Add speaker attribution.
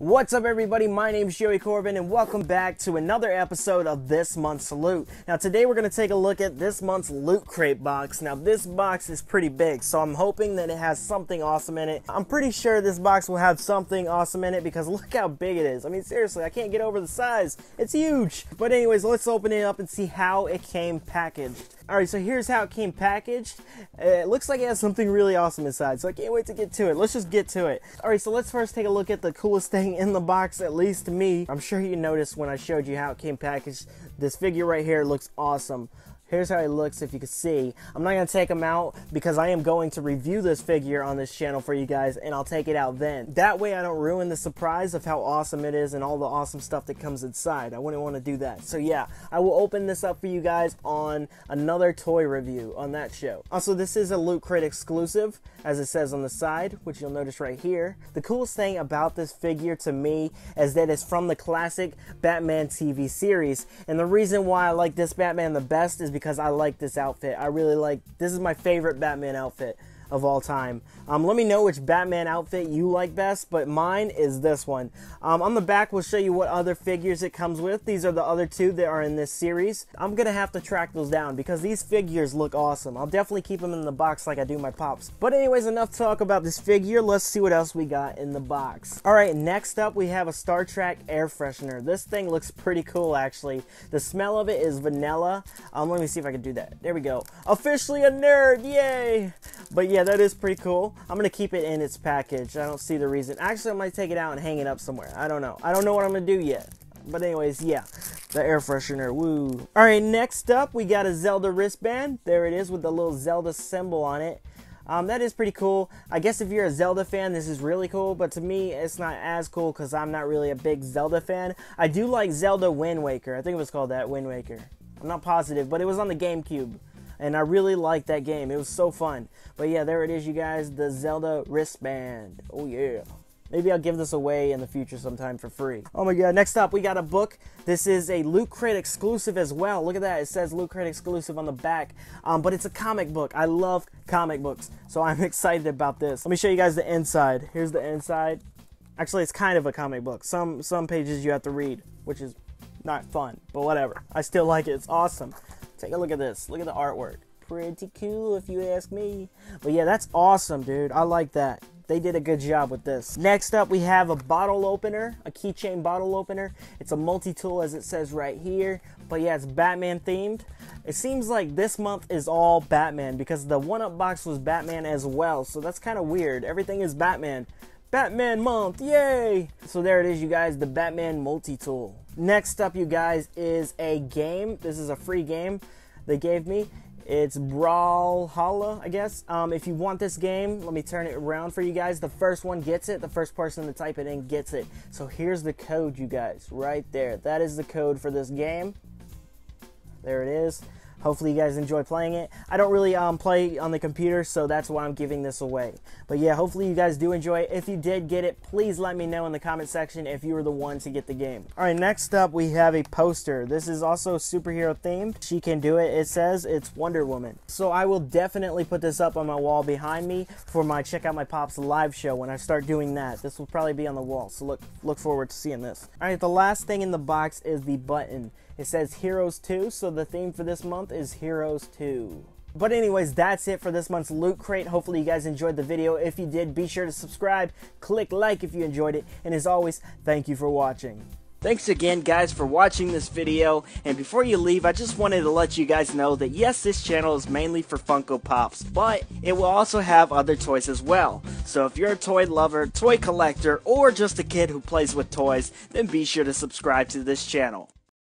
Speaker 1: What's up, everybody? My name is Joey Corbin, and welcome back to another episode of this month's loot. Now, today we're going to take a look at this month's loot crate box. Now, this box is pretty big, so I'm hoping that it has something awesome in it. I'm pretty sure this box will have something awesome in it because look how big it is. I mean, seriously, I can't get over the size. It's huge. But, anyways, let's open it up and see how it came packaged. Alright, so here's how it came packaged. It looks like it has something really awesome inside, so I can't wait to get to it. Let's just get to it. Alright, so let's first take a look at the coolest thing in the box, at least to me. I'm sure you noticed when I showed you how it came packaged. This figure right here looks awesome. Here's how he looks if you can see. I'm not going to take him out because I am going to review this figure on this channel for you guys and I'll take it out then. That way I don't ruin the surprise of how awesome it is and all the awesome stuff that comes inside. I wouldn't want to do that. So yeah, I will open this up for you guys on another toy review on that show. Also, this is a Loot Crate exclusive as it says on the side, which you'll notice right here. The coolest thing about this figure to me is that it's from the classic Batman TV series. And the reason why I like this Batman the best is because because I like this outfit. I really like, this is my favorite Batman outfit of all time. Um, let me know which Batman outfit you like best, but mine is this one. Um, on the back, we'll show you what other figures it comes with. These are the other two that are in this series. I'm going to have to track those down because these figures look awesome. I'll definitely keep them in the box like I do my Pops. But anyways, enough talk about this figure. Let's see what else we got in the box. Alright, next up we have a Star Trek air freshener. This thing looks pretty cool actually. The smell of it is vanilla. Um, let me see if I can do that. There we go. Officially a nerd, yay! But yeah, that is pretty cool. I'm going to keep it in its package. I don't see the reason. Actually, I might take it out and hang it up somewhere. I don't know. I don't know what I'm going to do yet. But anyways, yeah. The air freshener, woo. Alright, next up, we got a Zelda wristband. There it is with the little Zelda symbol on it. Um, that is pretty cool. I guess if you're a Zelda fan, this is really cool, but to me, it's not as cool because I'm not really a big Zelda fan. I do like Zelda Wind Waker. I think it was called that, Wind Waker. I'm not positive, but it was on the GameCube and I really liked that game. It was so fun. But yeah, there it is, you guys, the Zelda wristband. Oh yeah. Maybe I'll give this away in the future sometime for free. Oh my god, next up we got a book. This is a Loot Crate exclusive as well. Look at that, it says Loot Crate exclusive on the back. Um, but it's a comic book. I love comic books, so I'm excited about this. Let me show you guys the inside. Here's the inside. Actually, it's kind of a comic book. Some some pages you have to read, which is not fun, but whatever. I still like it. It's awesome. Take a look at this. Look at the artwork. Pretty cool if you ask me. But yeah, that's awesome, dude. I like that. They did a good job with this. Next up, we have a bottle opener, a keychain bottle opener. It's a multi-tool as it says right here. But yeah, it's Batman themed. It seems like this month is all Batman because the one-up box was Batman as well. So that's kind of weird. Everything is Batman. Batman month, yay! So there it is, you guys, the Batman multi-tool. Next up, you guys, is a game. This is a free game they gave me. It's Brawlhalla, I guess. Um, if you want this game, let me turn it around for you guys. The first one gets it. The first person to type it in gets it. So here's the code, you guys, right there. That is the code for this game. There it is. Hopefully you guys enjoy playing it. I don't really um, play on the computer, so that's why I'm giving this away. But yeah, hopefully you guys do enjoy it. If you did get it, please let me know in the comment section if you were the one to get the game. Alright, next up we have a poster. This is also superhero themed. She can do it. It says it's Wonder Woman. So I will definitely put this up on my wall behind me for my Check Out My Pops live show when I start doing that. This will probably be on the wall, so look, look forward to seeing this. Alright, the last thing in the box is the button. It says Heroes 2, so the theme for this month is Heroes 2. But anyways, that's it for this month's Loot Crate. Hopefully you guys enjoyed the video. If you did, be sure to subscribe, click like if you enjoyed it, and as always, thank you for watching. Thanks again guys for watching this video and before you leave I just wanted to let you guys know that yes this channel is mainly for Funko Pops but it will also have other toys as well. So if you're a toy lover, toy collector, or just a kid who plays with toys then be sure to subscribe to this channel.